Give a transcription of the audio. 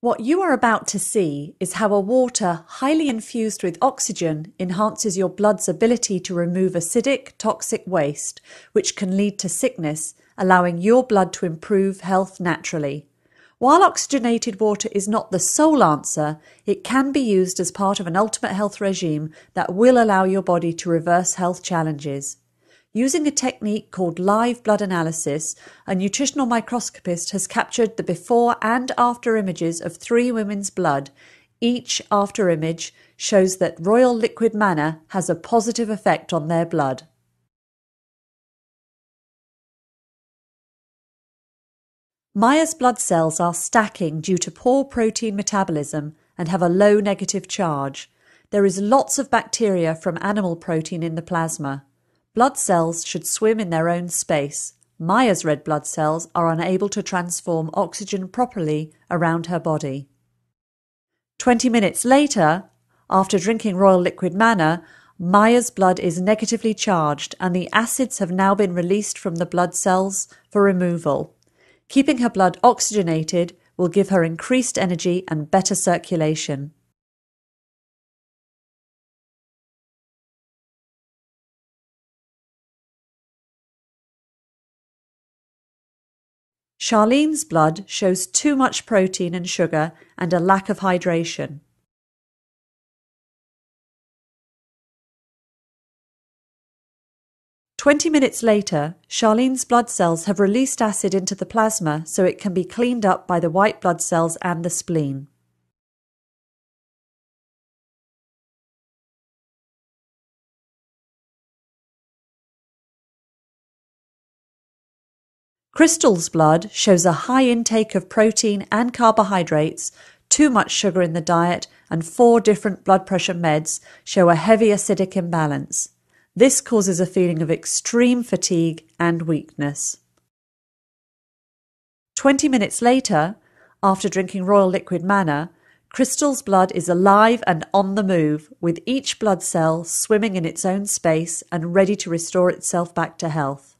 What you are about to see is how a water highly infused with oxygen enhances your blood's ability to remove acidic, toxic waste, which can lead to sickness, allowing your blood to improve health naturally. While oxygenated water is not the sole answer, it can be used as part of an ultimate health regime that will allow your body to reverse health challenges. Using a technique called live blood analysis, a nutritional microscopist has captured the before and after images of three women's blood. Each after image shows that Royal Liquid Manna has a positive effect on their blood. Maya's blood cells are stacking due to poor protein metabolism and have a low negative charge. There is lots of bacteria from animal protein in the plasma. Blood cells should swim in their own space. Maya's red blood cells are unable to transform oxygen properly around her body. Twenty minutes later, after drinking Royal Liquid Manna, Maya's blood is negatively charged and the acids have now been released from the blood cells for removal. Keeping her blood oxygenated will give her increased energy and better circulation. Charlene's blood shows too much protein and sugar and a lack of hydration. Twenty minutes later, Charlene's blood cells have released acid into the plasma so it can be cleaned up by the white blood cells and the spleen. Crystal's blood shows a high intake of protein and carbohydrates, too much sugar in the diet, and four different blood pressure meds show a heavy acidic imbalance. This causes a feeling of extreme fatigue and weakness. 20 minutes later, after drinking Royal Liquid Manna, Crystal's blood is alive and on the move, with each blood cell swimming in its own space and ready to restore itself back to health.